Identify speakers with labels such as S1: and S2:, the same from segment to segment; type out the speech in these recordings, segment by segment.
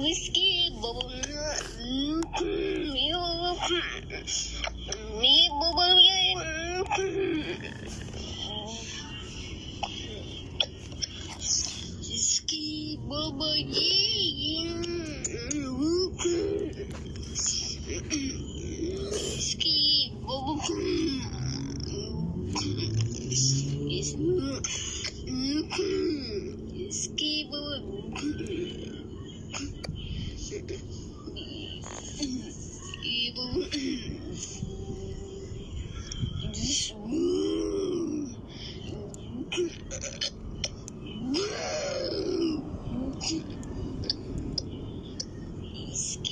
S1: виски, виски, бабаги, виски, бабаги. Is podcast.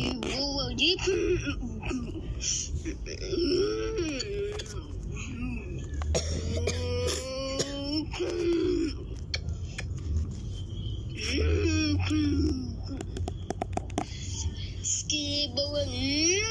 S1: Ski balloon.